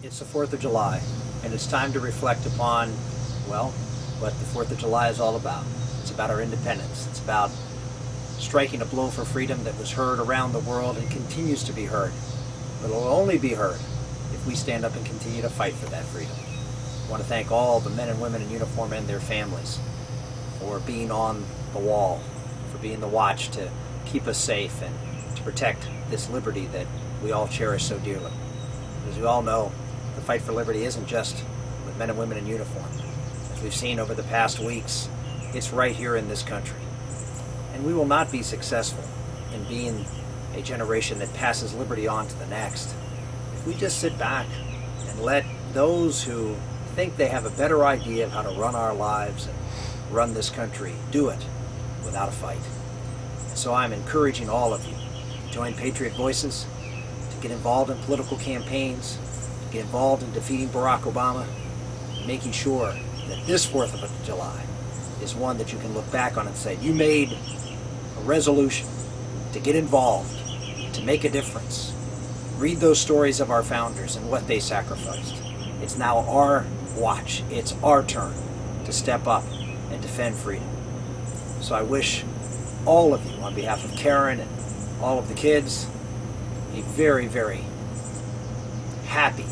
It's the 4th of July, and it's time to reflect upon, well, what the 4th of July is all about. It's about our independence. It's about striking a blow for freedom that was heard around the world and continues to be heard. But it will only be heard if we stand up and continue to fight for that freedom. I want to thank all the men and women in uniform and their families for being on the wall, for being the watch to keep us safe and to protect this liberty that we all cherish so dearly. As we all know, the fight for liberty isn't just with men and women in uniform. As we've seen over the past weeks, it's right here in this country. And we will not be successful in being a generation that passes liberty on to the next if we just sit back and let those who think they have a better idea of how to run our lives and run this country do it without a fight. So I'm encouraging all of you to join Patriot Voices, to get involved in political campaigns, get involved in defeating Barack Obama, making sure that this 4th of July is one that you can look back on and say, you made a resolution to get involved, to make a difference. Read those stories of our founders and what they sacrificed. It's now our watch, it's our turn to step up and defend freedom. So I wish all of you, on behalf of Karen and all of the kids, a very, very happy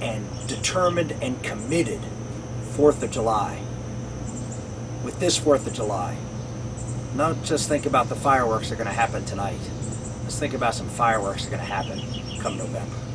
and determined and committed 4th of July. With this 4th of July, not just think about the fireworks that are going to happen tonight. Let's think about some fireworks that are going to happen come November.